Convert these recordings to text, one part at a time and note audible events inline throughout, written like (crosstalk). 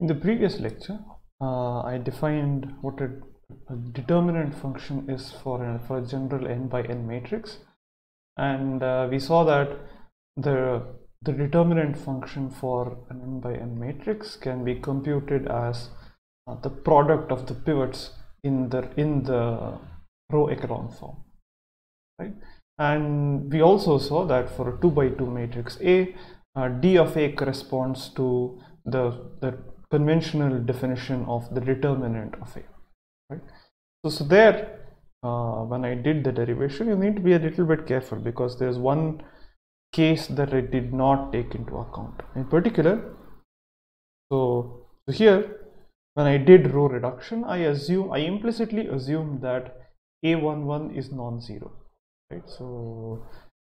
In the previous lecture, uh, I defined what a, a, determinant function is for a, for a general n by n matrix, and uh, we saw that the the determinant function for an n by n matrix can be computed as uh, the product of the pivots in the in the row echelon form, right? And we also saw that for a two by two matrix A, uh, d of A corresponds to the the conventional definition of the determinant of A. Right? So, so there, uh, when I did the derivation, you need to be a little bit careful because there is one case that I did not take into account. In particular, so, so here, when I did row reduction, I assume I implicitly assumed that A11 is non-zero. Right? So,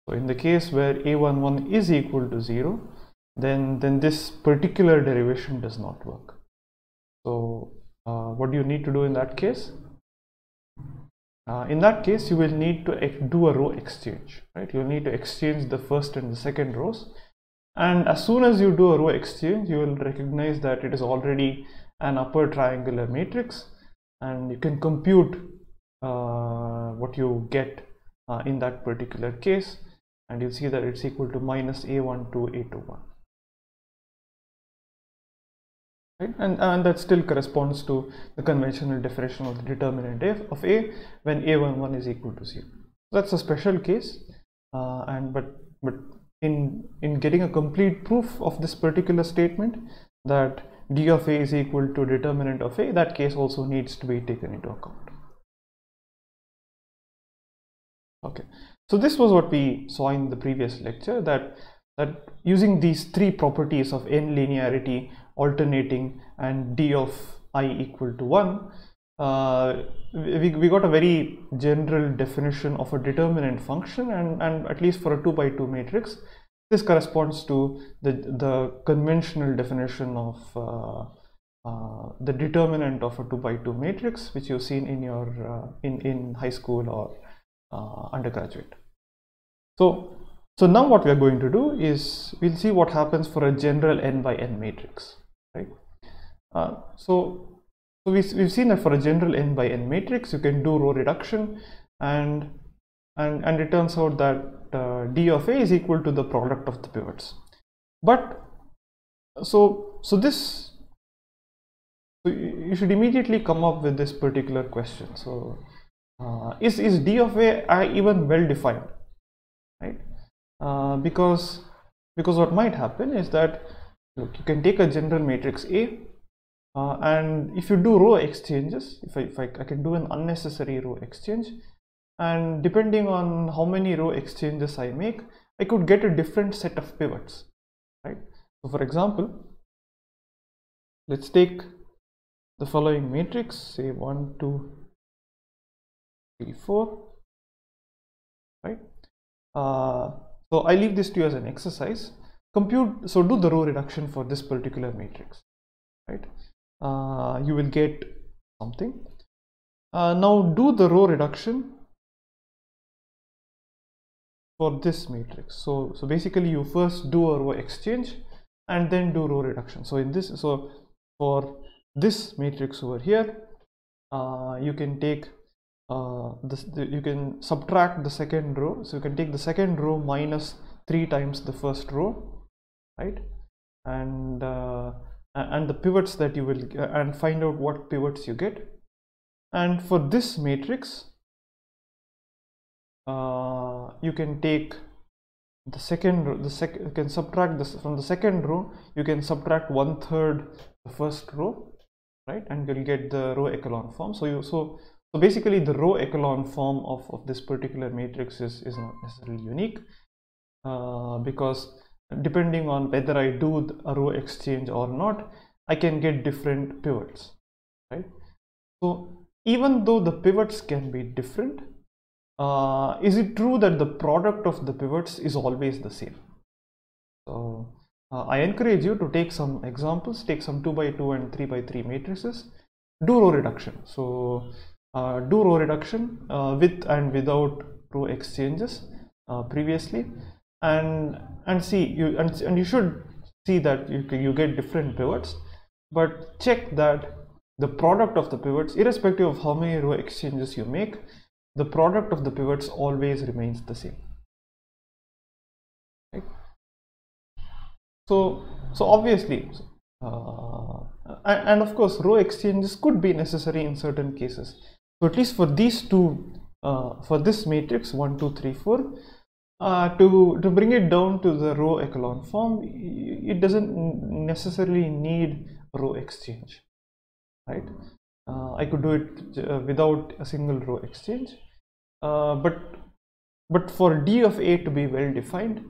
so in the case where A11 is equal to zero, then then this particular derivation does not work. So uh, what do you need to do in that case? Uh, in that case you will need to do a row exchange right? You'll need to exchange the first and the second rows. And as soon as you do a row exchange you will recognize that it is already an upper triangular matrix. And you can compute uh, what you get uh, in that particular case. And you'll see that it's equal to minus a1 to a21 right? And, and that still corresponds to the conventional definition of the determinant of a when a11 is equal to 0 that's a special case uh, and but but in in getting a complete proof of this particular statement that d of a is equal to determinant of a that case also needs to be taken into account. Okay. So this was what we saw in the previous lecture that that using these three properties of n linearity alternating and d of i equal to 1 uh, we, we got a very general definition of a determinant function and, and at least for a 2 by 2 matrix this corresponds to the, the conventional definition of uh, uh, the determinant of a 2 by 2 matrix which you've seen in your uh, in, in high school or uh, undergraduate. So, so now what we are going to do is we'll see what happens for a general n by n matrix right? Uh, so so we, we've seen that for a general n by n matrix you can do row reduction and and and it turns out that uh, d of a is equal to the product of the pivots. But so so this so you should immediately come up with this particular question. So uh, is is d of a even well defined right? Uh, because because what might happen is that look you can take a general matrix A uh, and if you do row exchanges if I, if I, I can do an unnecessary row exchange and depending on how many row exchanges I make I could get a different set of pivots right? So for example let's take the following matrix say 1 2 3 4 right? Uh, so I leave this to you as an exercise compute so do the row reduction for this particular matrix right? Uh, you will get something. Uh, now do the row reduction for this matrix. So so basically you first do a row exchange and then do row reduction. So in this so for this matrix over here uh, you can take uh, this the, you can subtract the second row. So you can take the second row minus 3 times the first row right? And uh, and the pivots that you will uh, and find out what pivots you get. And for this matrix uh, you can take the second the sec you can subtract this from the second row you can subtract one third the first row right? And you'll get the row echelon form. So you so so basically the row echelon form of, of this particular matrix is, is not necessarily unique uh, because depending on whether I do a row exchange or not, I can get different pivots, right? So even though the pivots can be different, uh, is it true that the product of the pivots is always the same? So uh, I encourage you to take some examples, take some 2 by 2 and 3 by 3 matrices, do row reduction. So uh, do row reduction uh, with and without row exchanges uh, previously and and see you and, and you should see that you, you get different pivots. But check that the product of the pivots irrespective of how many row exchanges you make the product of the pivots always remains the same. Right? So so obviously uh, and, and, of course row exchanges could be necessary in certain cases. So at least for these two uh, for this matrix 1 2 3 4 uh, to to bring it down to the row echelon form it doesn't necessarily need row exchange right? Uh, I could do it uh, without a single row exchange. Uh, but but for d of a to be well defined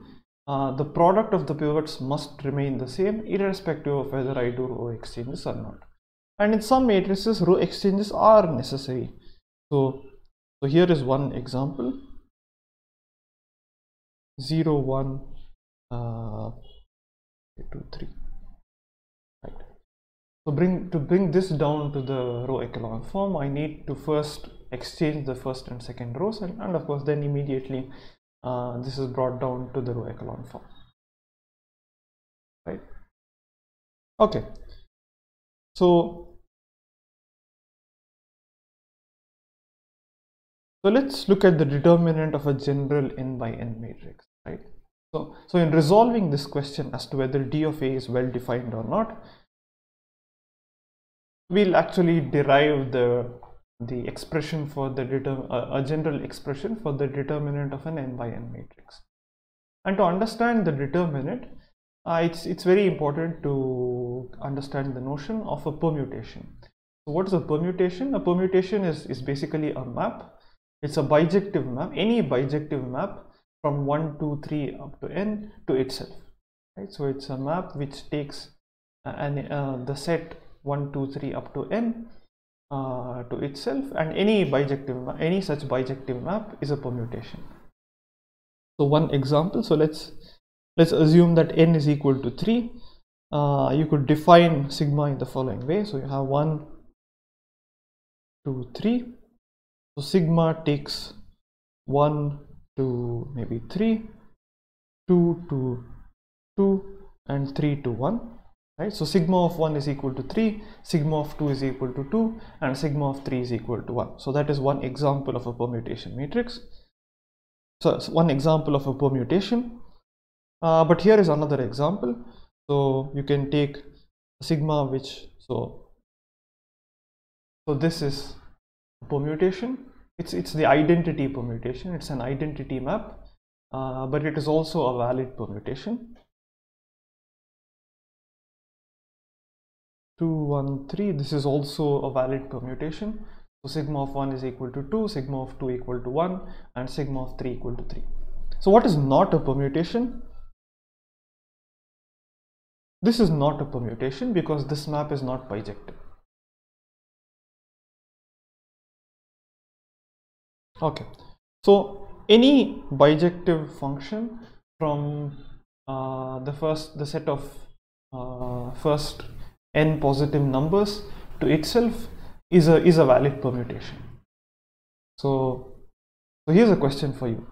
uh, the product of the pivots must remain the same irrespective of whether I do row exchanges or not. And in some matrices row exchanges are necessary. So so here is one example 0 1 uh, 2 3 right. So bring to bring this down to the row echelon form i need to first exchange the first and second rows and, and of course then immediately uh, this is brought down to the row echelon form. Right. Okay. So So let's look at the determinant of a general n by n matrix, right? So, so in resolving this question as to whether d of a is well defined or not, we'll actually derive the the expression for the uh, a general expression for the determinant of an n by n matrix. And to understand the determinant, uh, it's it's very important to understand the notion of a permutation. So what is a permutation? A permutation is is basically a map it's a bijective map any bijective map from 1 2 3 up to n to itself right? So it's a map which takes uh, an, uh, the set 1 2 3 up to n uh, to itself and any bijective any such bijective map is a permutation. So one example so let's let's assume that n is equal to 3 uh, you could define sigma in the following way. So you have 1 2 3 so sigma takes 1 to maybe 3, 2 to 2 and 3 to 1 right? So sigma of 1 is equal to 3 sigma of 2 is equal to 2 and sigma of 3 is equal to 1 so that is one example of a permutation matrix. So one example of a permutation. Uh, but here is another example. So you can take sigma which so so this is permutation. It's it's the identity permutation. It's an identity map uh, but it is also a valid permutation. 213 this is also a valid permutation. So sigma of 1 is equal to 2 sigma of 2 equal to 1 and sigma of 3 equal to 3 so what is not a permutation? This is not a permutation because this map is not bijective okay. So any bijective function from uh, the first the set of uh, first n positive numbers to itself is a is a valid permutation. So so here's a question for you.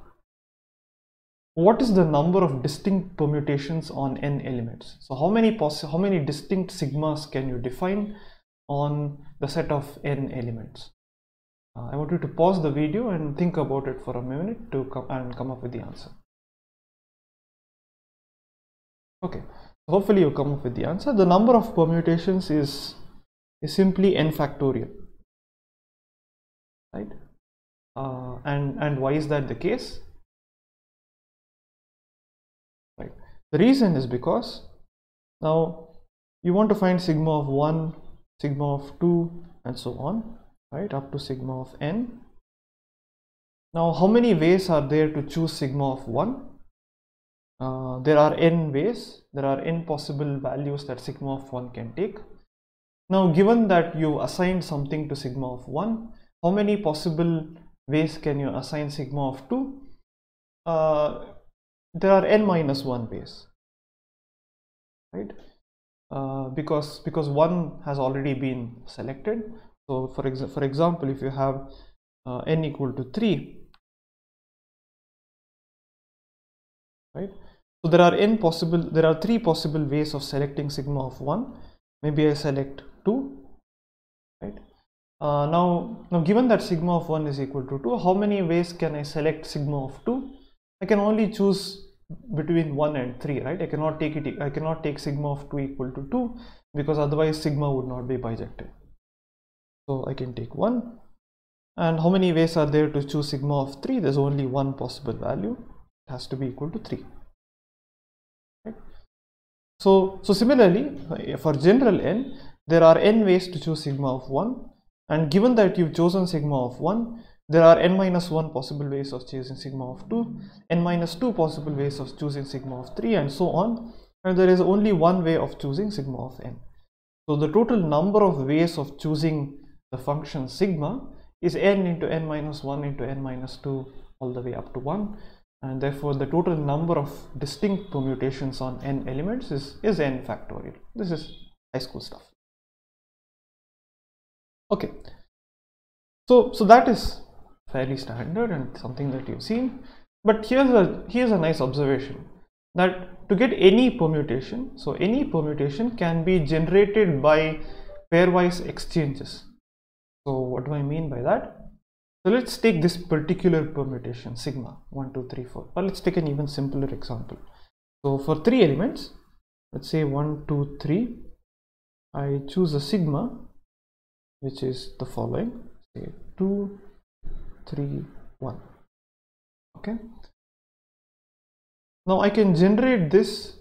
What is the number of distinct permutations on n elements? So how many how many distinct sigmas can you define on the set of n elements uh, I want you to pause the video and think about it for a minute to come and come up with the answer. Okay, hopefully you come up with the answer. The number of permutations is, is simply n factorial, right? Uh, and, and why is that the case? Right. The reason is because now you want to find sigma of 1, sigma of 2 and so on right up to sigma of n. Now how many ways are there to choose sigma of 1 uh, there are n ways. There are n possible values that sigma of 1 can take. Now given that you assigned something to sigma of 1 how many possible ways can you assign sigma of 2 uh, there are n minus 1 ways right? Uh, because because one has already been selected so for, exa for example, if you have uh, n equal to 3, right? So there are n possible, there are three possible ways of selecting sigma of 1, maybe I select 2 right? Uh, now now given that sigma of 1 is equal to 2 how many ways can I select sigma of 2 I can only choose between 1 and 3 right? I cannot take it I cannot take sigma of 2 equal to 2 because otherwise sigma would not be bijective so I can take 1 and how many ways are there to choose sigma of 3 there's only one possible value. It has to be equal to 3 right? so so similarly uh, for general n there are n ways to choose sigma of 1 and given that you've chosen sigma of 1 there are n minus 1 possible ways of choosing sigma of 2 n minus 2 possible ways of choosing sigma of 3 and so on. And there is only one way of choosing sigma of n. So the total number of ways of choosing the function sigma is n into n minus 1 into n minus 2 all the way up to 1 and therefore the total number of distinct permutations on n elements is, is n factorial. This is high school stuff. Okay, so so that is fairly standard and something that you've seen. But here's a here's a nice observation that to get any permutation, so any permutation can be generated by pairwise exchanges. So what do I mean by that? So let's take this particular permutation sigma 1, 2, 3, 4. Or let's take an even simpler example. So for three elements, let's say 1, 2, 3, I choose a sigma which is the following say 2, 3, 1. Okay. Now I can generate this,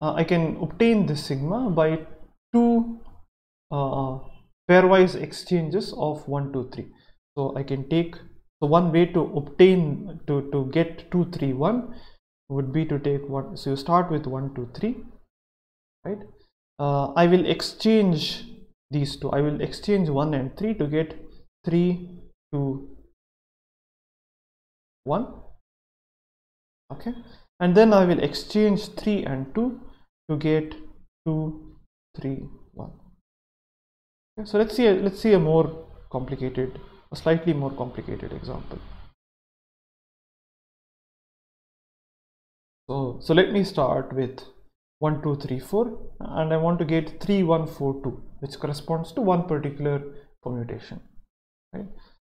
uh, I can obtain this sigma by two uh, pairwise exchanges of 1, 2, 3 so i can take so one way to obtain to to get 2 3 1 would be to take one so you start with 1 2 3 right? Uh, i will exchange these two. I will exchange 1 and 3 to get 3 2 1 okay? And then i will exchange 3 and 2 to get 2 3 1 okay, so let's see a, let's see a more complicated a slightly more complicated example. So, so let me start with 1, 2, 3, 4 and I want to get 3, 1, 4, 2 which corresponds to one particular permutation. Right?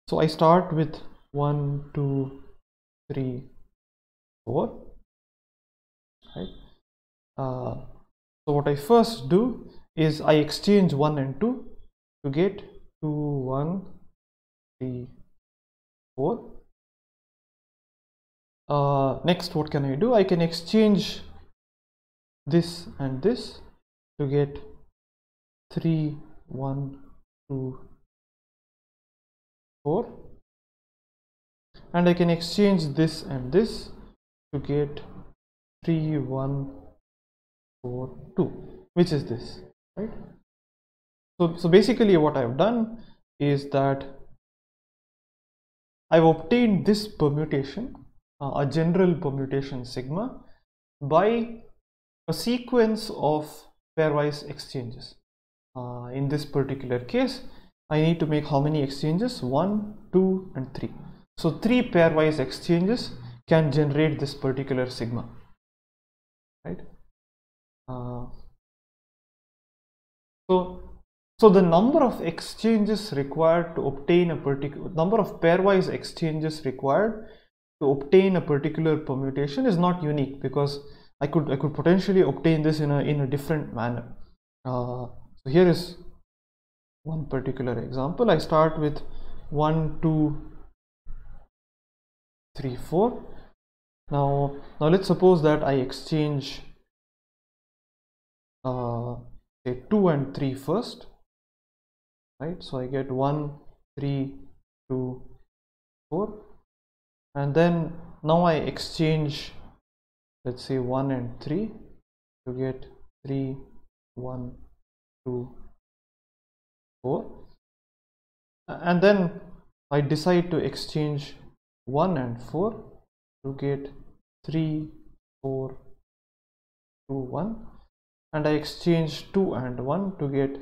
So I start with 1, 2, 3, 4. Right? Uh, so what I first do is I exchange 1 and 2 to get 2, 1, three, four. Uh, next, what can I do? I can exchange this and this to get three, one, two, four, and I can exchange this and this to get three, one, four, two, which is this, right? So, so basically, what I've done is that I've obtained this permutation, uh, a general permutation sigma, by a sequence of pairwise exchanges. Uh, in this particular case, I need to make how many exchanges? 1, 2 and 3. So 3 pairwise exchanges can generate this particular sigma. Right? Uh, so so the number of exchanges required to obtain a particular number of pairwise exchanges required to obtain a particular permutation is not unique because I could I could potentially obtain this in a in a different manner. Uh, so here is one particular example. I start with one, two, three, four. Now now let's suppose that I exchange uh, say two and three first right? So I get 1 3 2 4 and then now I exchange let's say 1 and 3 to get 3 1 2 4 and then I decide to exchange 1 and 4 to get 3 4 2 1 and I exchange 2 and 1 to get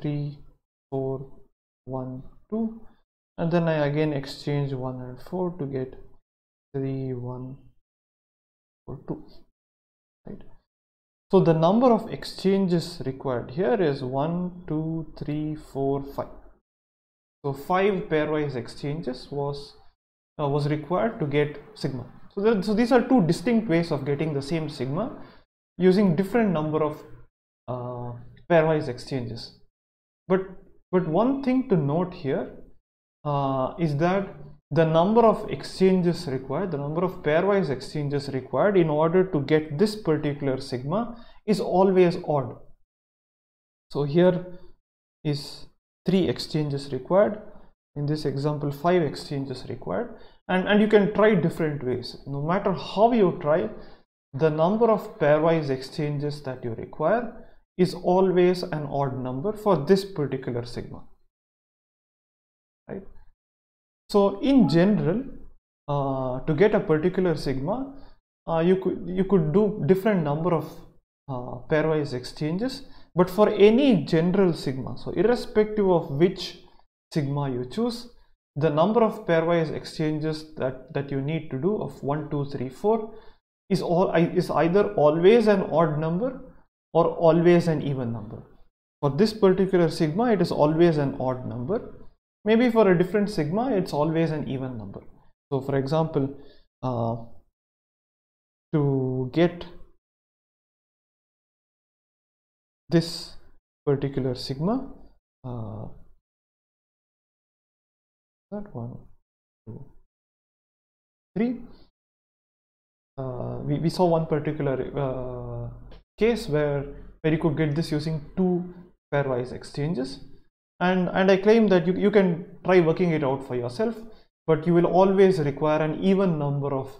3 4 1 2 and then I again exchange 1 and 4 to get 3 1 4 2 right So the number of exchanges required here is 1, 2, 3, 4, 5. So 5 pairwise exchanges was, uh, was required to get sigma. So, so these are two distinct ways of getting the same sigma using different number of uh, pairwise exchanges. But, but one thing to note here uh, is that the number of exchanges required, the number of pairwise exchanges required in order to get this particular sigma is always odd. So here is three exchanges required. In this example, five exchanges required. And, and you can try different ways. No matter how you try, the number of pairwise exchanges that you require is always an odd number for this particular sigma. Right? So in general, uh, to get a particular sigma, uh, you could you could do different number of uh, pairwise exchanges, but for any general sigma, so irrespective of which sigma you choose, the number of pairwise exchanges that that you need to do of one, two, three, four is all is either always an odd number or always an even number. For this particular sigma, it is always an odd number maybe for a different sigma it's always an even number so for example uh, to get this particular sigma uh, that one two three uh, we, we saw one particular uh, case where where you could get this using two pairwise exchanges. And and i claim that you, you can try working it out for yourself but you will always require an even number of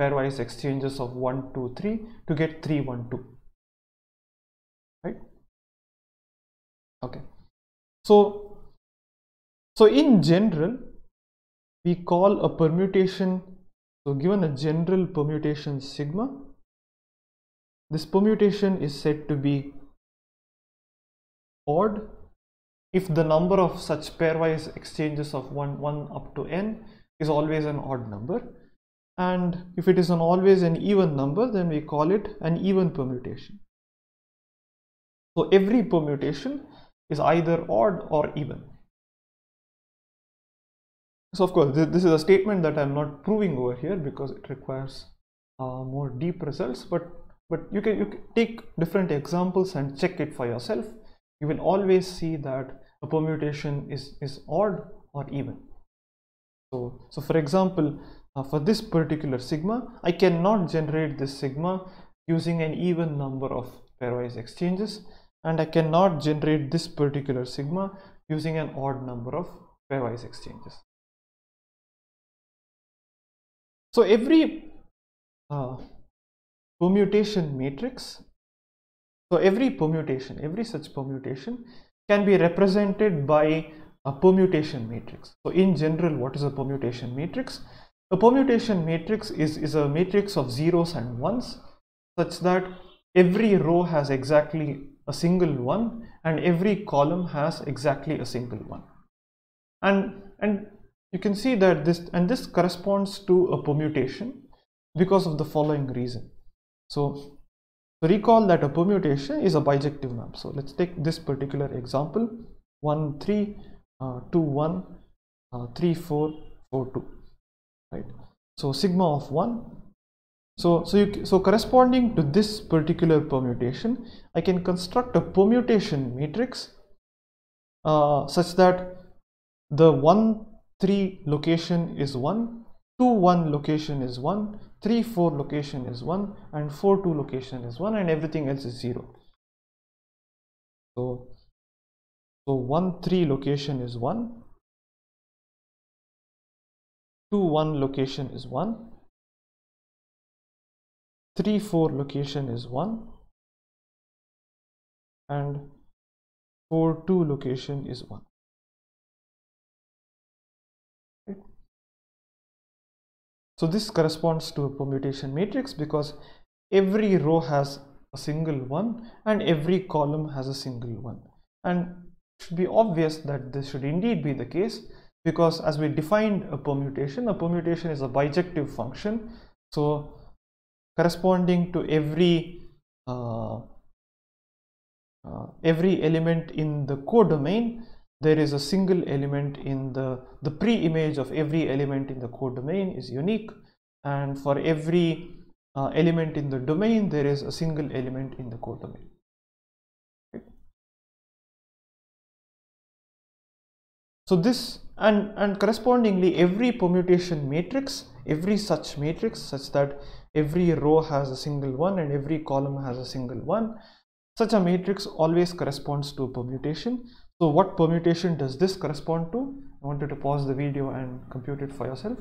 pairwise exchanges of 1 2 3 to get 3 1 2 right? Okay. So so in general we call a permutation so given a general permutation sigma this permutation is said to be odd. If the number of such pairwise exchanges of 1 1 up to n is always an odd number and if it is an always an even number then we call it an even permutation. So every permutation is either odd or even. So of course this is a statement that i'm not proving over here because it requires uh, more deep results but but you can you can take different examples and check it for yourself you will always see that a permutation is, is odd or even. So, so for example, uh, for this particular sigma, I cannot generate this sigma using an even number of pairwise exchanges and I cannot generate this particular sigma using an odd number of pairwise exchanges. So every uh, permutation matrix so every permutation, every such permutation can be represented by a permutation matrix. So in general, what is a permutation matrix? A permutation matrix is, is a matrix of zeros and ones such that every row has exactly a single one and every column has exactly a single one. And, and you can see that this, and this corresponds to a permutation because of the following reason. So recall that a permutation is a bijective map. So let's take this particular example 1 3 uh, 2 1 uh, 3 4 4 2 right. So sigma of 1 so so you so corresponding to this particular permutation I can construct a permutation matrix uh, such that the 1 3 location is 1 2 1 location is 1 3 4 location is 1 and 4 2 location is 1 and everything else is 0 so so 1 3 location is 1 2 1 location is 1 3 4 location is 1 and 4 2 location is 1 So this corresponds to a permutation matrix because every row has a single one and every column has a single one. And it should be obvious that this should indeed be the case because as we defined a permutation, a permutation is a bijective function. So corresponding to every uh, uh, every element in the codomain there is a single element in the the pre-image of every element in the codomain is unique. And for every uh, element in the domain there is a single element in the codomain so this and and correspondingly every permutation matrix every such matrix such that every row has a single one and every column has a single one such a matrix always corresponds to a permutation so what permutation does this correspond to? I wanted to pause the video and compute it for yourself.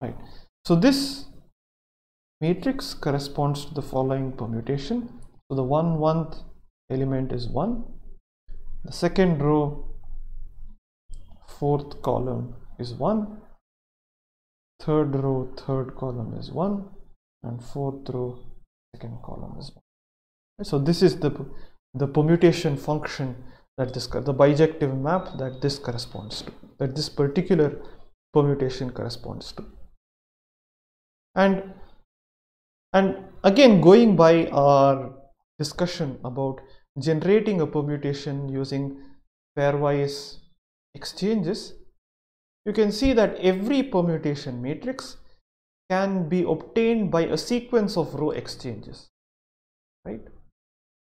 Right. So this matrix corresponds to the following permutation. So the one one element is one. The second row fourth column is 1 third row third column is 1 and fourth row second column is 1 so this is the the permutation function that this the bijective map that this corresponds to that this particular permutation corresponds to and and again going by our discussion about generating a permutation using pairwise exchanges, you can see that every permutation matrix can be obtained by a sequence of row exchanges, right?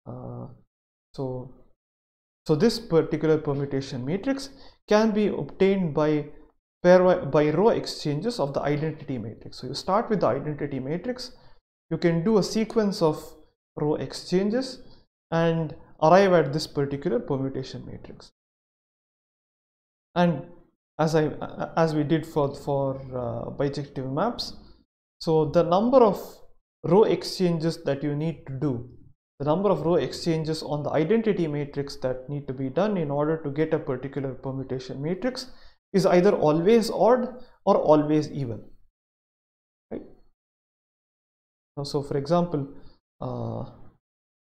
Uh, so, so this particular permutation matrix can be obtained by pair by row exchanges of the identity matrix. So you start with the identity matrix, you can do a sequence of row exchanges and arrive at this particular permutation matrix and as I as we did for for uh, bijective maps so the number of row exchanges that you need to do the number of row exchanges on the identity matrix that need to be done in order to get a particular permutation matrix is either always odd or always even right? So for example uh,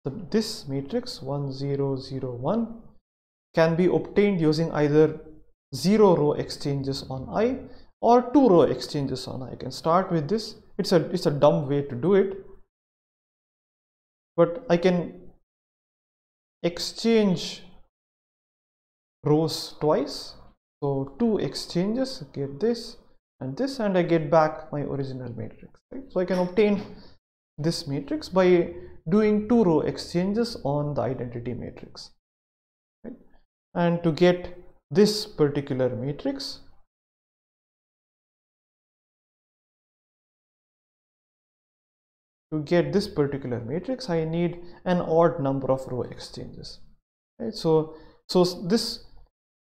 the, this matrix 1 0 0 1 can be obtained using either zero row exchanges on i or two row exchanges on i. I can start with this. It's a it's a dumb way to do it but I can exchange rows twice so two exchanges get this and this and I get back my original matrix right? so I can obtain this matrix by doing two row exchanges on the identity matrix right? and to get this particular matrix to get this particular matrix I need an odd number of row exchanges right? So so this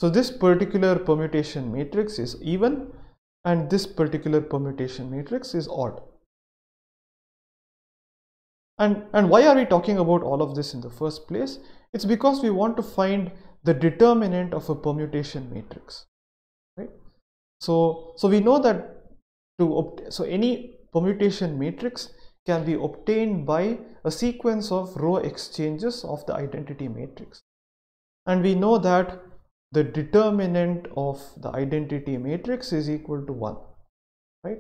so this particular permutation matrix is even and this particular permutation matrix is odd. And and why are we talking about all of this in the first place? It's because we want to find the determinant of a permutation matrix right? So so we know that to so any permutation matrix can be obtained by a sequence of row exchanges of the identity matrix. And we know that the determinant of the identity matrix is equal to 1 right?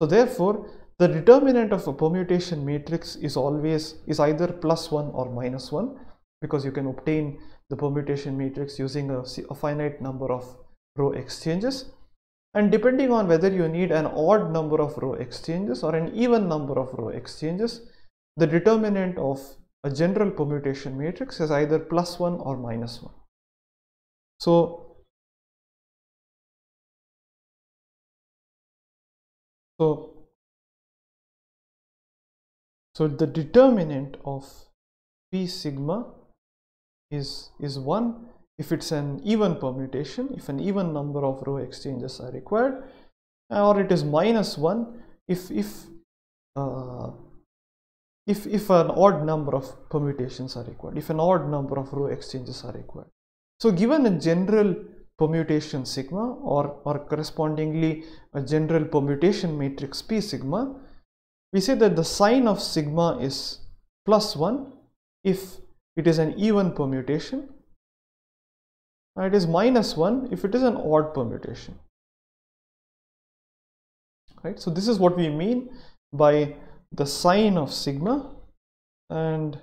So therefore the determinant of a permutation matrix is always is either plus 1 or minus 1 because you can obtain the permutation matrix using a, a finite number of row exchanges and depending on whether you need an odd number of row exchanges or an even number of row exchanges the determinant of a general permutation matrix is either plus 1 or minus 1 so so so the determinant of p sigma is is 1 if it's an even permutation if an even number of row exchanges are required or it is minus 1 if if uh, if if an odd number of permutations are required if an odd number of row exchanges are required. So given a general permutation sigma or or correspondingly a general permutation matrix p sigma we say that the sign of sigma is plus 1 if it is an even permutation and it is minus 1 if it is an odd permutation right so this is what we mean by the sign of sigma and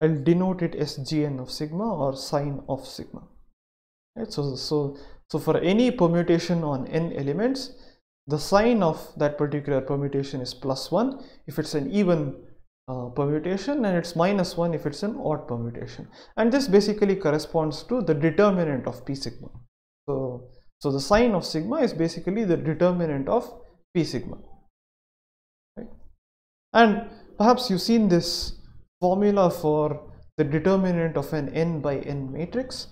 I'll denote it as sgn of sigma or sign of sigma. Right? So, so, so for any permutation on n elements, the sign of that particular permutation is plus 1 if it's an even uh, permutation and it's minus 1 if it's an odd permutation. And this basically corresponds to the determinant of p sigma. So so the sign of sigma is basically the determinant of p sigma. Right? And perhaps you've seen this formula for the determinant of an n by n matrix.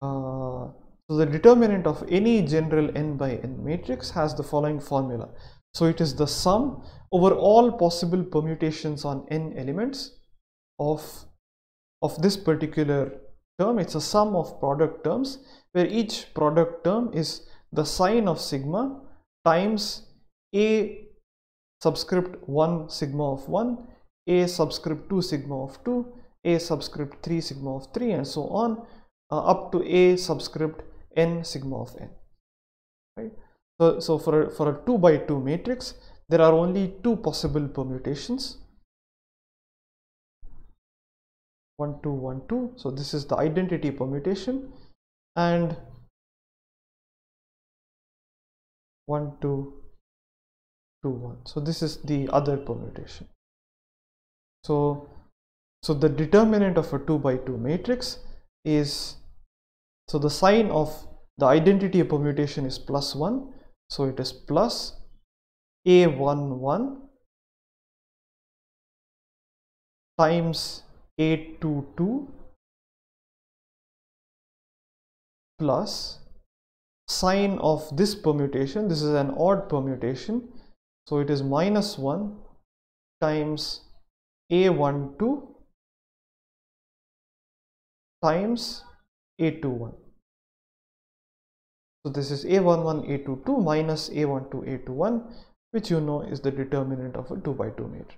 Uh, so the determinant of any general n by n matrix has the following formula. So it is the sum over all possible permutations on n elements of, of this particular term. It's a sum of product terms where each product term is the sign of sigma times a subscript 1 sigma of 1, a subscript 2 sigma of 2, a subscript 3 sigma of 3 and so on uh, up to a subscript n sigma of n right so, so for a, for a 2 by 2 matrix there are only two possible permutations. 1 2 1 2 so this is the identity permutation. And 1 2 2 1 so this is the other permutation. So so the determinant of a 2 by 2 matrix is so the sign of the identity permutation is plus 1 so it is plus a11 times a22 plus sign of this permutation. This is an odd permutation. So it is minus 1 times a12 times a21 so this is a11 a22 minus a12 a21 which you know is the determinant of a 2 by 2 matrix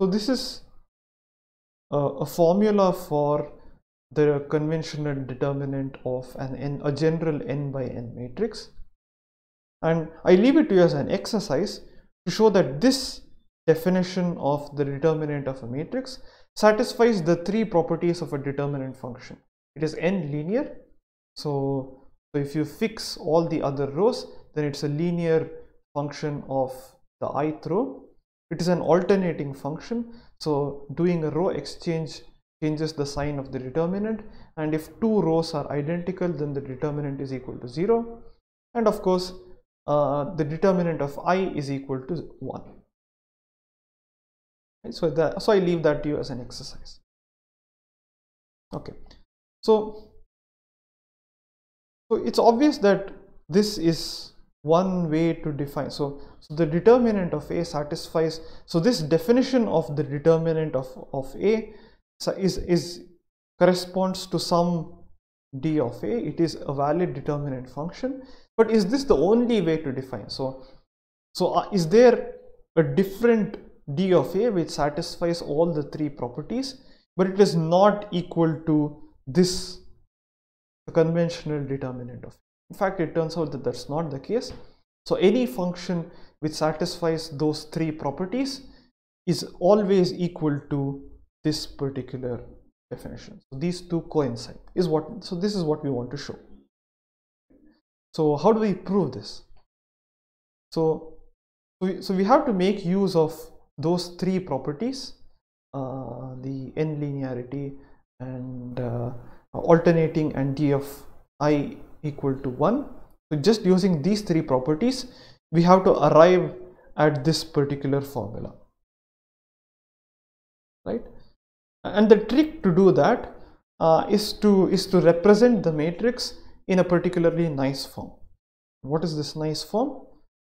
so this is a, a formula for the conventional determinant of an n a general n by n matrix and i leave it to you as an exercise to show that this definition of the determinant of a matrix satisfies the three properties of a determinant function. It is n linear. So, so if you fix all the other rows, then it's a linear function of the ith row. It is an alternating function. So doing a row exchange changes the sign of the determinant. And if two rows are identical, then the determinant is equal to zero. And of course, uh, the determinant of i is equal to 1 so that so i leave that to you as an exercise okay so so it's obvious that this is one way to define. So so the determinant of a satisfies so this definition of the determinant of of a is is corresponds to some d of a. It is a valid determinant function. But is this the only way to define? So so uh, is there a different d of a which satisfies all the three properties but it is not equal to this conventional determinant of in fact it turns out that that's not the case. So any function which satisfies those three properties is always equal to this particular definition. So these two coincide is what so this is what we want to show. So how do we prove this? So so we, so we have to make use of those three properties uh, the n linearity and uh, alternating and d of i equal to 1 so just using these three properties we have to arrive at this particular formula right? And the trick to do that uh, is to is to represent the matrix in a particularly nice form. What is this nice form?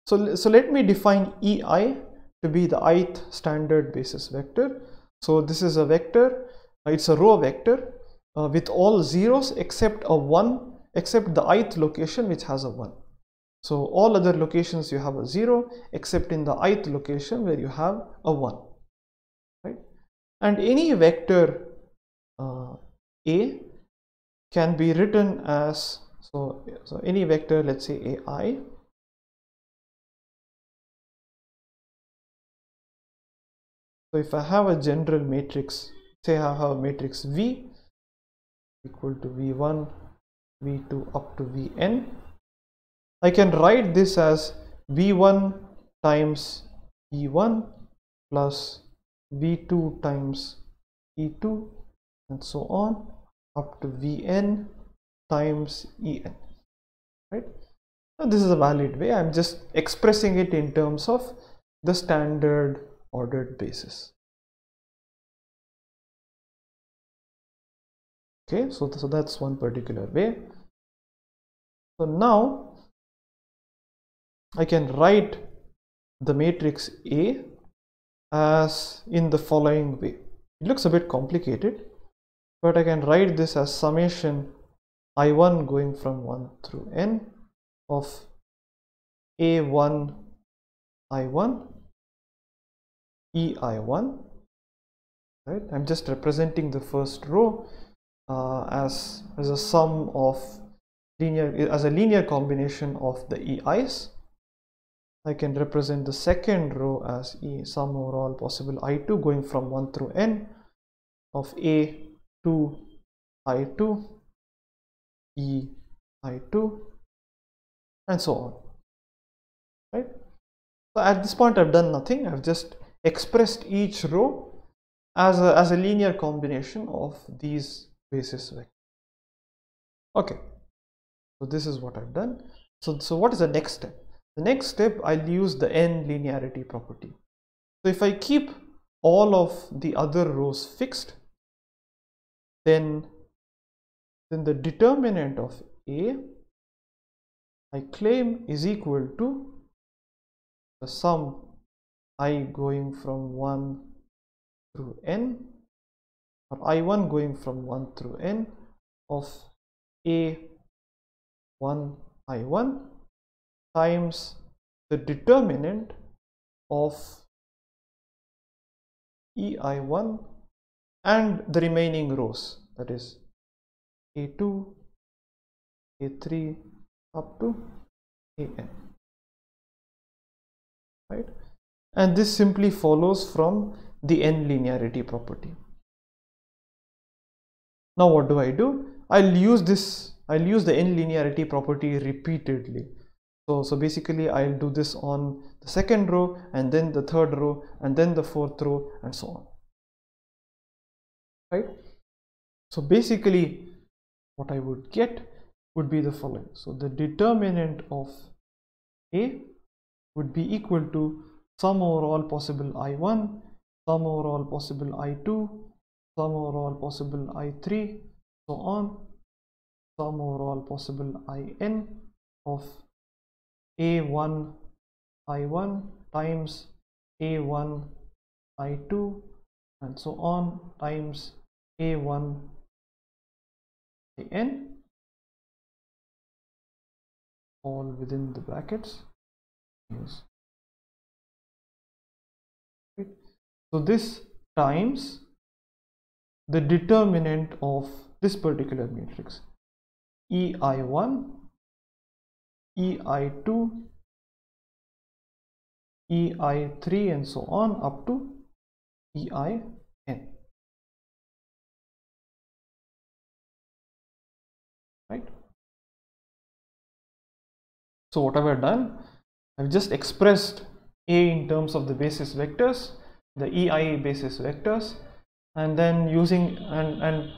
So so let me define ei to be the ith standard basis vector. So this is a vector, uh, it's a row vector uh, with all zeros except a 1 except the ith location which has a 1. So all other locations you have a 0 except in the ith location where you have a 1. Right? And any vector uh, A can be written as so so any vector let's say ai so if i have a general matrix say i have a matrix v equal to v1 v2 up to vn. I can write this as v1 times e1 plus v2 times e2 and so on up to vn times en right? Now this is a valid way. I'm just expressing it in terms of the standard ordered basis okay so, so that's one particular way. So now I can write the matrix A as in the following way. It looks a bit complicated but I can write this as summation i1 going from 1 through n of a1 i1 ei1 right? I'm just representing the first row uh, as as a sum of linear as a linear combination of the ei's. I can represent the second row as e sum over all possible i2 going from 1 through n of a to i2 e i2 and so on right? So at this point i've done nothing. I've just expressed each row as a, as a linear combination of these basis vectors. Okay, so this is what I've done. So, so what is the next step? The next step, I'll use the n linearity property. So if I keep all of the other rows fixed, then, then the determinant of A I claim is equal to the sum i going from 1 through n or i1 going from 1 through n of a1 i1 times the determinant of ei1 and the remaining rows that is a2 a3 up to an right and this simply follows from the n linearity property. Now what do I do? I'll use this, I'll use the n linearity property repeatedly. So, so basically I'll do this on the second row and then the third row and then the fourth row and so on. Right? So basically what I would get would be the following. So the determinant of A would be equal to sum over all possible i1 sum over all possible i2 sum over all possible i3 so on. Sum over all possible in of a1 i1 times a1 i2 and so on times a1 in all within the brackets. Yes. So this times the determinant of this particular matrix EI1, EI2, EI3 and so on up to EIN. Right? So what have I done? I've just expressed A in terms of the basis vectors the EI basis vectors and then using and, and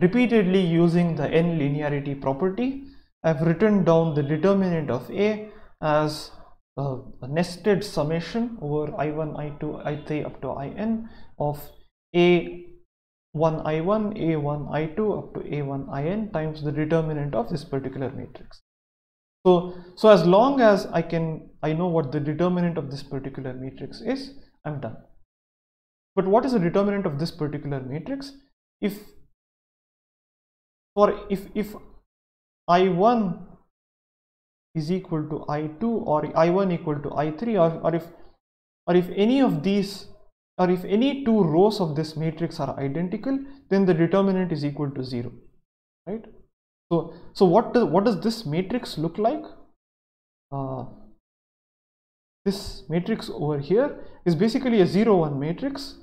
repeatedly using the n linearity property I've written down the determinant of A as uh, a, a nested summation over I1, I2, I3 up to IN of A1 I1, A1 I2 up to A1 IN times the determinant of this particular matrix. So, so as long as I can, I know what the determinant of this particular matrix is, I'm done. But what is the determinant of this particular matrix? If for if if I1 is equal to I2 or I1 equal to I3 or, or if or if any of these or if any two rows of this matrix are identical then the determinant is equal to 0 right So, so what does what does this matrix look like? Uh, this matrix over here is basically a 0 1 matrix,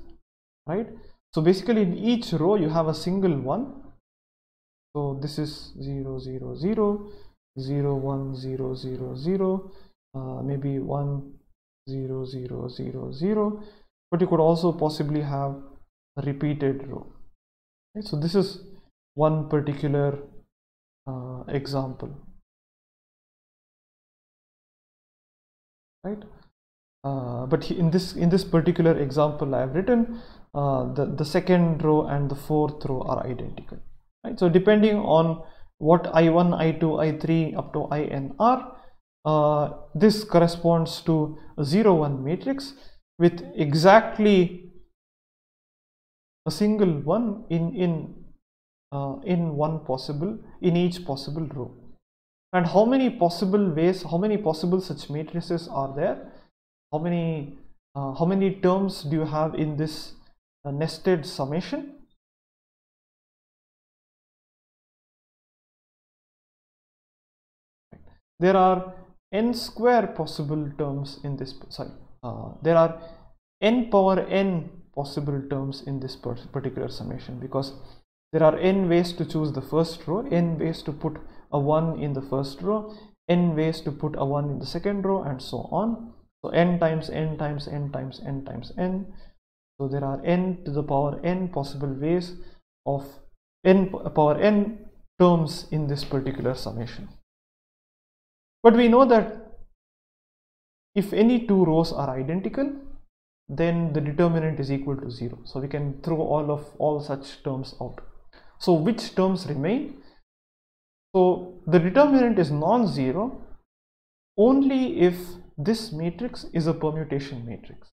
right? So basically in each row you have a single one. So this is 0 0 0 0 1 0 0 0 uh, maybe 1 0 0 0 0 but you could also possibly have a repeated row so this is one particular uh, example right uh, but in this in this particular example I have written uh, the the second row and the fourth row are identical right? So depending on what i1 i2 i3 up to in are uh, this corresponds to a 0 1 matrix with exactly a single one in in uh, in one possible in each possible row. And how many possible ways how many possible such matrices are there? How many uh, how many terms do you have in this uh, nested summation. There are n square possible terms in this sorry uh, there are n power n possible terms in this particular summation because there are n ways to choose the first row n ways to put a 1 in the first row n ways to put a 1 in the second row and so on. So n times n times n times n times n so there are n to the power n possible ways of n power n terms in this particular summation but we know that if any two rows are identical, then the determinant is equal to 0. So we can throw all of all such terms out. So which terms remain? So the determinant is non-zero only if this matrix is a permutation matrix.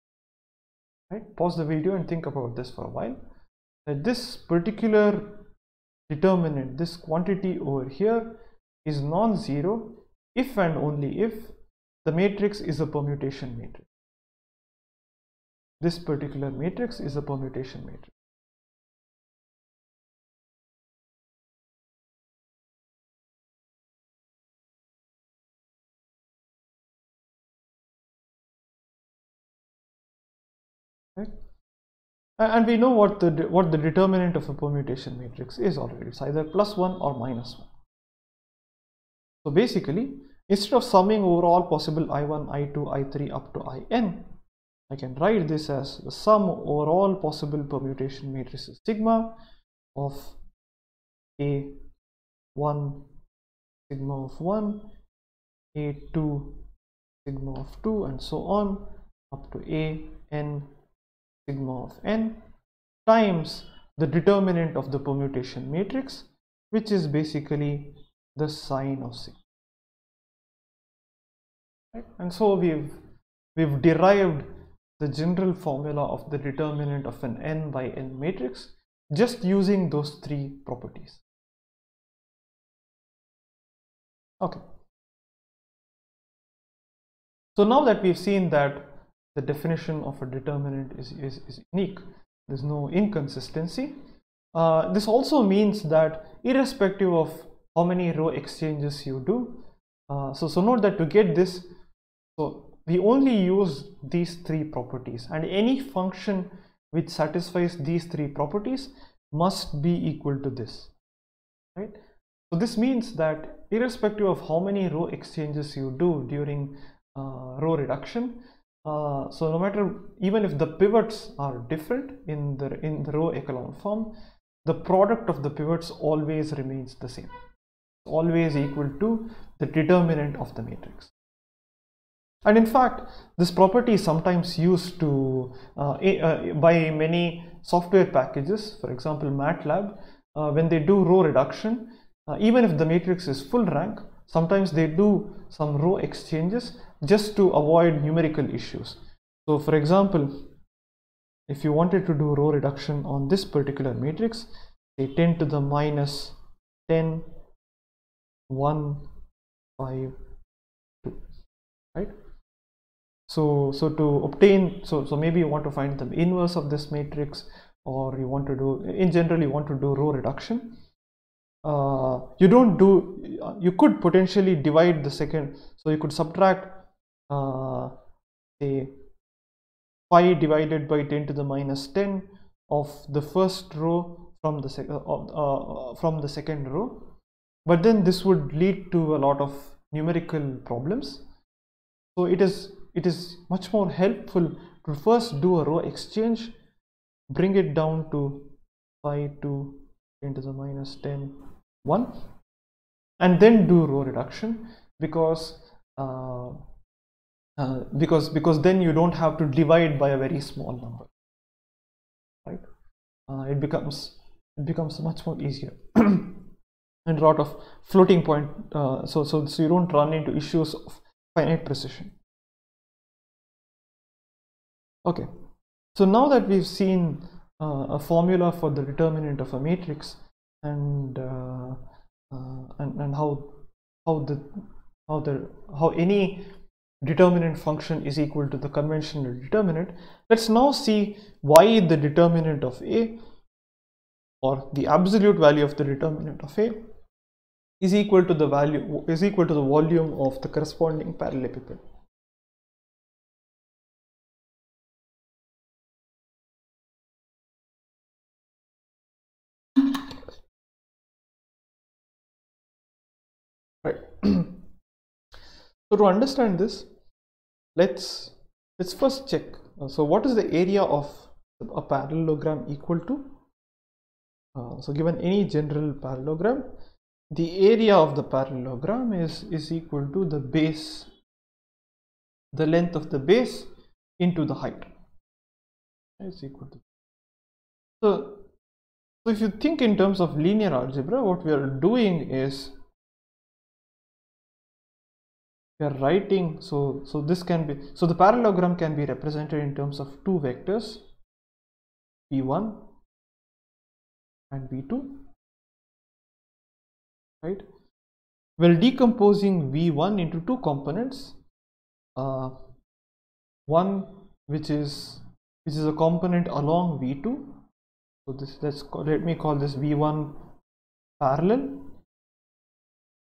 Right? Pause the video and think about this for a while. That this particular determinant, this quantity over here is non-zero if and only if the matrix is a permutation matrix. This particular matrix is a permutation matrix. And we know what the what the determinant of a permutation matrix is already. It's either plus one or minus one. So basically, instead of summing over all possible i1, i2, i3 up to in, I can write this as the sum over all possible permutation matrices sigma of a1 sigma of 1, a2 sigma of 2 and so on up to a n sigma of n times the determinant of the permutation matrix which is basically the sign of sigma. Right? And so we've we've derived the general formula of the determinant of an n by n matrix just using those three properties. Okay. So now that we've seen that the definition of a determinant is, is, is unique, there's no inconsistency. Uh, this also means that irrespective of how many row exchanges you do. Uh, so, so note that to get this, so we only use these three properties and any function which satisfies these three properties must be equal to this, right? So this means that irrespective of how many row exchanges you do during uh, row reduction, uh, so no matter even if the pivots are different in the in the row echelon form, the product of the pivots always remains the same always equal to the determinant of the matrix. And in fact, this property is sometimes used to uh, uh, by many software packages, for example, MATLAB, uh, when they do row reduction, uh, even if the matrix is full rank, sometimes they do some row exchanges just to avoid numerical issues. So for example, if you wanted to do row reduction on this particular matrix, say 10 to the minus 10 1 5 2 right so so to obtain so so maybe you want to find the inverse of this matrix or you want to do in general you want to do row reduction uh, you don't do you could potentially divide the second. So you could subtract uh, say 5 divided by 10 to the minus 10 of the first row from the second uh, uh, from the second row. But then this would lead to a lot of numerical problems. So it is it is much more helpful to first do a row exchange bring it down to 5 to 10 to the minus 10 1 and then do row reduction because uh, uh, because because then you don't have to divide by a very small number. Right? Uh, it becomes it becomes much more easier. (clears throat) And a lot of floating point uh, so, so so you don't run into issues of finite precision. Okay. So now that we've seen uh, a formula for the determinant of a matrix and uh, uh, and, and how how the how the how any determinant function is equal to the conventional determinant. Let's now see why the determinant of a or the absolute value of the determinant of a is equal to the value is equal to the volume of the corresponding parallelepiped so to understand this let's let's first check. Uh, so what is the area of a parallelogram equal to? Uh, so given any general parallelogram the area of the parallelogram is is equal to the base the length of the base into the height. Is equal to. So so if you think in terms of linear algebra what we are doing is we are writing so so this can be so the parallelogram can be represented in terms of two vectors v1 and v2 right? Well decomposing v1 into two components uh, one which is which is a component along v2 so this let's call, let me call this v1 parallel.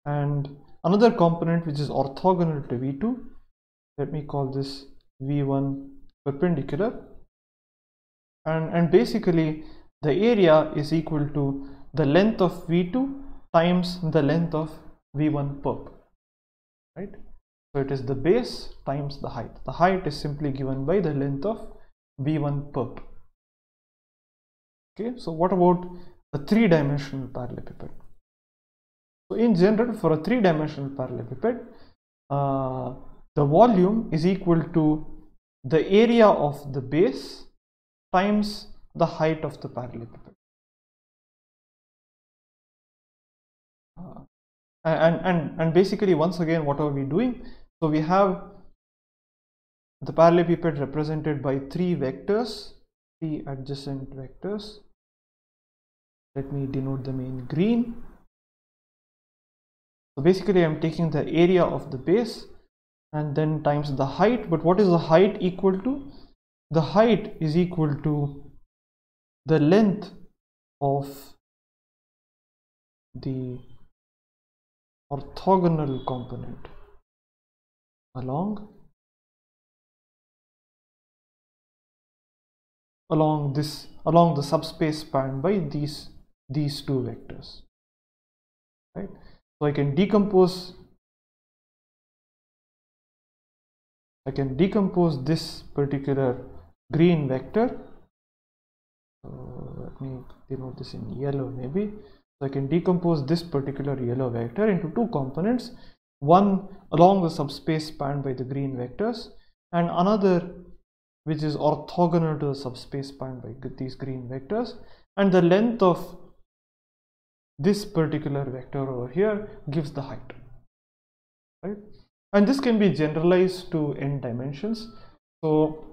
And another component which is orthogonal to v2 let me call this v1 perpendicular. And and basically the area is equal to the length of v2 times the length of v1 perp right? So it is the base times the height. The height is simply given by the length of v1 perp. Okay so what about a three-dimensional parallelepiped so in general, for a three-dimensional parallelepiped, uh, the volume is equal to the area of the base times the height of the parallelepiped. Uh, and, and, and basically once again what are we doing? So we have the parallelepiped represented by three vectors, three adjacent vectors. Let me denote them in green so basically I'm taking the area of the base and then times the height. But what is the height equal to? The height is equal to the length of the orthogonal component along along this along the subspace spanned by these these two vectors right so I can decompose I can decompose this particular green vector. So let me denote this in yellow maybe. So I can decompose this particular yellow vector into two components. One along the subspace spanned by the green vectors and another which is orthogonal to the subspace spanned by these green vectors. And the length of this particular vector over here gives the height right? And this can be generalized to n dimensions. So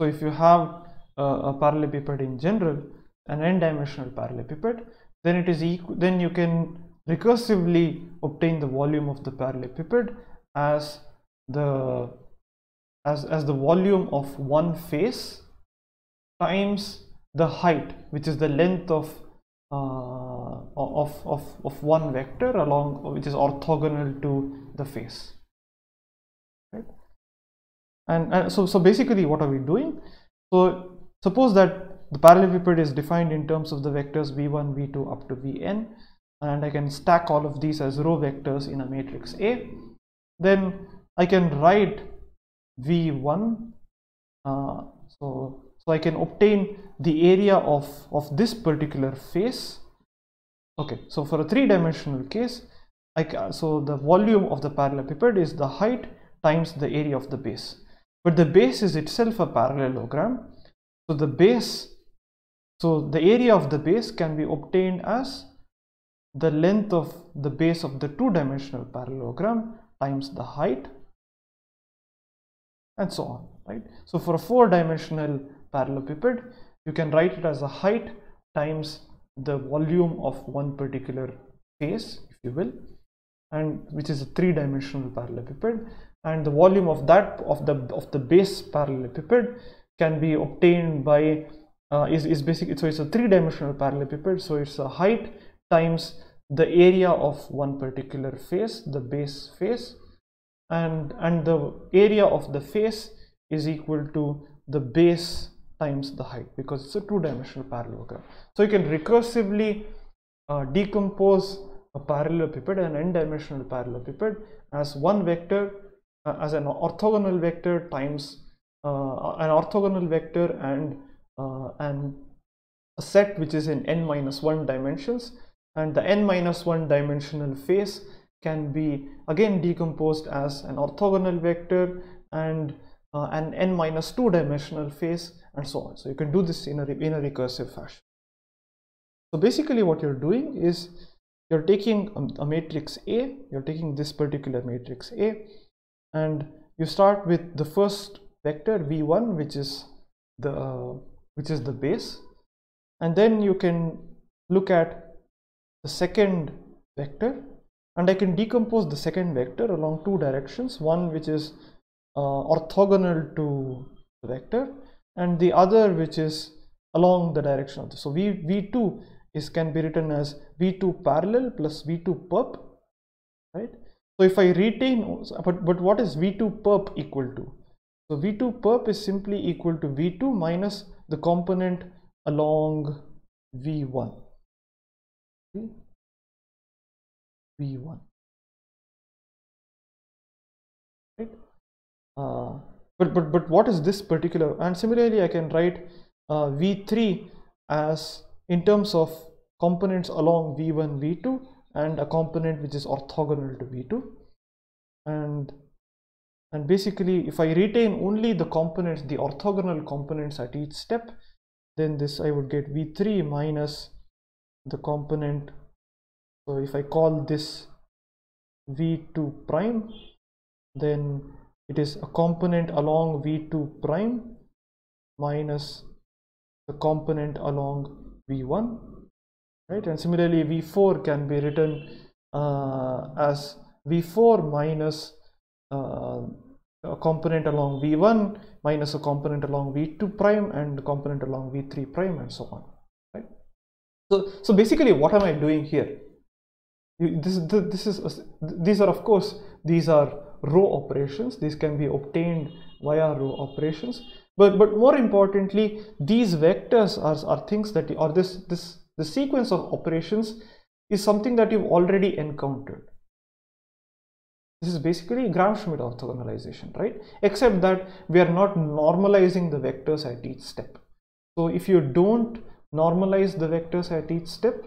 so if you have a, a parallelepiped in general an n dimensional parallelepiped then it is equal then you can recursively obtain the volume of the parallelepiped as the as as the volume of one face times the height which is the length of uh, of, of, of one vector along which is orthogonal to the face. Right? And, and so so basically what are we doing? So suppose that the parallelepiped is defined in terms of the vectors v1 v2 up to vn and i can stack all of these as row vectors in a matrix a. Then i can write v1 uh, so so I can obtain the area of, of this particular face. Okay, so for a three-dimensional case, I, can, so the volume of the parallelepiped is the height times the area of the base. But the base is itself a parallelogram. So the base, so the area of the base can be obtained as the length of the base of the two-dimensional parallelogram times the height and so on, right? So for a four-dimensional parallelepiped you can write it as a height times the volume of one particular face if you will and which is a three-dimensional parallelepiped and the volume of that of the of the base parallelepiped can be obtained by uh, is, is basically so it's a three-dimensional parallelepiped so it's a height times the area of one particular face the base face and and the area of the face is equal to the base times the height because it's a two-dimensional parallelogram. So you can recursively uh, decompose a parallelepiped, an n-dimensional parallelepiped as one vector uh, as an orthogonal vector times uh, an orthogonal vector and uh, and a set which is in n minus 1 dimensions and the n minus 1 dimensional face can be again decomposed as an orthogonal vector and uh, an n minus 2 dimensional face and so on. So you can do this in a, in a recursive fashion. So basically what you're doing is you're taking a, matrix A, you're taking this particular matrix A and you start with the first vector v1 which is the which is the base and then you can look at the second vector and I can decompose the second vector along two directions one which is uh, orthogonal to the vector and the other which is along the direction of this. So v, v2 is can be written as v2 parallel plus v2 perp, right? So if I retain, but, but what is v2 perp equal to? So v2 perp is simply equal to v2 minus the component along v1. v1 right uh, but but but what is this particular and similarly i can write uh, v3 as in terms of components along v1 v2 and a component which is orthogonal to v2 and and basically if i retain only the components the orthogonal components at each step then this i would get v3 minus the component. So if i call this v2 prime then it is a component along v2 prime minus the component along v1 right? And similarly v4 can be written uh, as v4 minus uh, a component along v1 minus a component along v2 prime and a component along v3 prime and so on right? So so basically what am i doing here? This is this is these are of course these are row operations. These can be obtained via row operations. But but more importantly these vectors are, are things that or this this the sequence of operations is something that you've already encountered. This is basically Gram-Schmidt orthogonalization right? Except that we are not normalizing the vectors at each step. So if you don't normalize the vectors at each step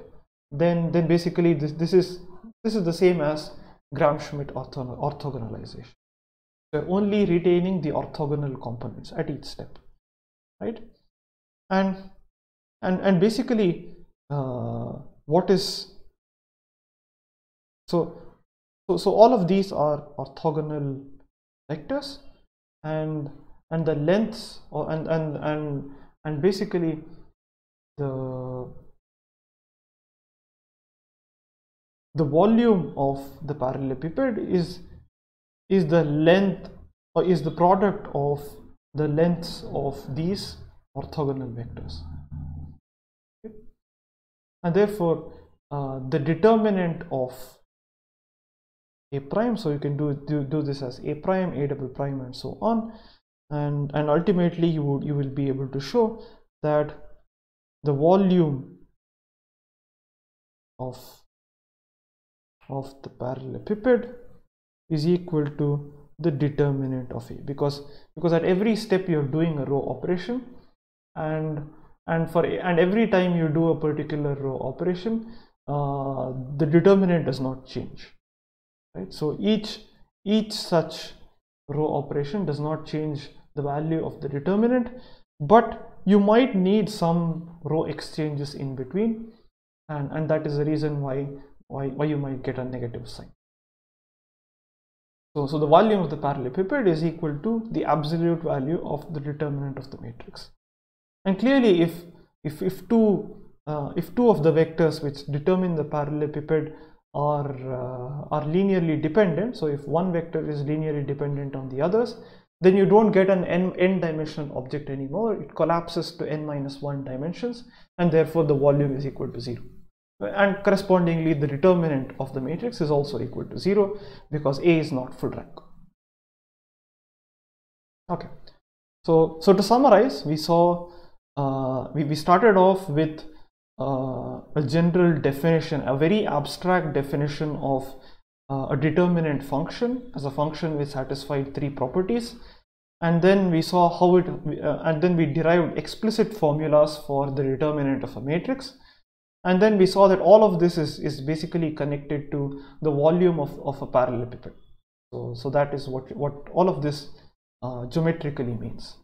then then basically this this is this is the same as Gram-Schmidt orthogonalization. We're only retaining the orthogonal components at each step, right? And and and basically, uh, what is so so so all of these are orthogonal vectors, and and the lengths or and and and and basically the the volume of the parallelepiped is is the length or is the product of the lengths of these orthogonal vectors. And therefore uh, the determinant of a prime so you can do, do do this as a prime a double prime and so on. And and ultimately you would you will be able to show that the volume of of the parallelepiped is equal to the determinant of a because because at every step you're doing a row operation and and for and every time you do a particular row operation uh, the determinant does not change right? So each each such row operation does not change the value of the determinant but you might need some row exchanges in between and and that is the reason why why, why you might get a negative sign? So so the volume of the parallelepiped is equal to the absolute value of the determinant of the matrix. And clearly if if if two uh, if two of the vectors which determine the parallelepiped are uh, are linearly dependent so if one vector is linearly dependent on the others then you don't get an n, n dimensional object anymore. It collapses to n minus 1 dimensions and therefore the volume is equal to 0 and correspondingly the determinant of the matrix is also equal to 0 because A is not full rank. Okay, so so to summarize, we saw uh, we, we started off with uh, a general definition, a very abstract definition of uh, a determinant function as a function which satisfied three properties. And then we saw how it uh, and then we derived explicit formulas for the determinant of a matrix and then we saw that all of this is, is basically connected to the volume of, of a parallelepiped. So, so that is what, what all of this uh, geometrically means.